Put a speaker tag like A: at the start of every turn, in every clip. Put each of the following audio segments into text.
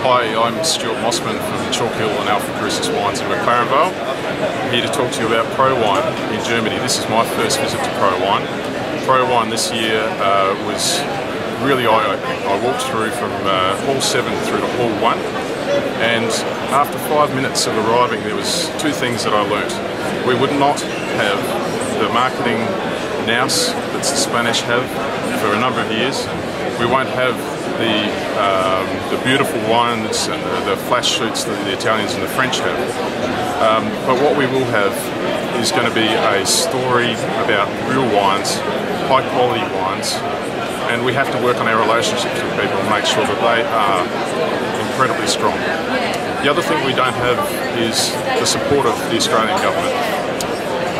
A: Hi, I'm Stuart Mosman from Chalk Hill and Alpha Crucis Wines in McLaren Vale. Here to talk to you about ProWein in Germany. This is my first visit to ProWein. Pro Wine this year uh, was really eye-opening. I walked through from uh, Hall 7 through to Hall 1 and after five minutes of arriving there was two things that I learnt. We would not have the marketing nous that the Spanish have for a number of years. We won't have the, um, the beautiful wines and the, the, flash shoots that the Italians and the French have. Um, but what we will have is going to be a story about real wines, high quality wines, and we have to work on our relationships with people and make sure that they are incredibly strong. The other thing we don't have is the support of the Australian government.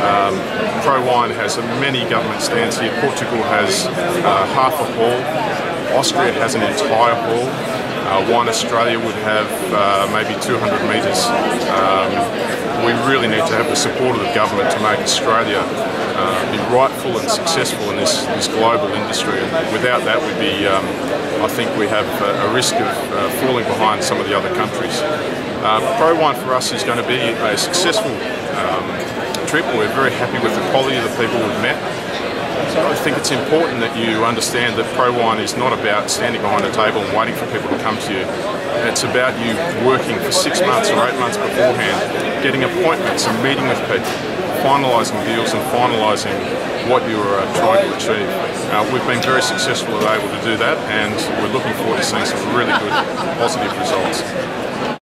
A: Um, ProWein has many government stands here. Portugal has uh, half a hall Austria has an entire hall. Uh, Wine Australia would have uh, maybe 200 metres. Um, we really need to have the support of the government to make Australia uh, be rightful and successful in this, this global industry. And without that, we'd be, um, I think we have a, a risk of uh, falling behind some of the other countries. Uh, ProWein for us is going to be a successful um, trip. We're very happy with the quality of the people we've met. I think it's important that you understand that ProWein is not about standing behind a table and waiting for people to come to you. It's about you working for six months or eight months beforehand, getting appointments and meeting with people, finalising deals and finalising what you're uh, trying to achieve. Uh, we've been very successful at able to do that and we're looking forward to seeing some really good positive results.